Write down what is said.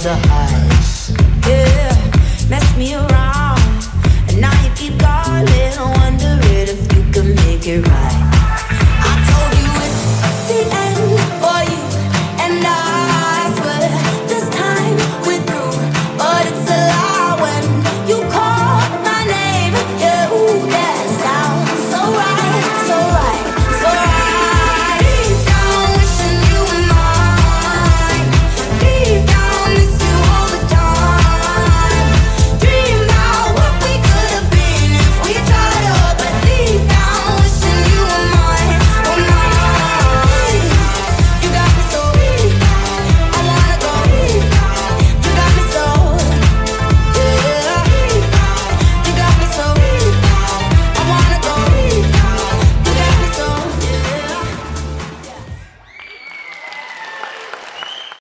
the highs. Yeah, mess me around. And now you keep calling, wondering if you can make it right.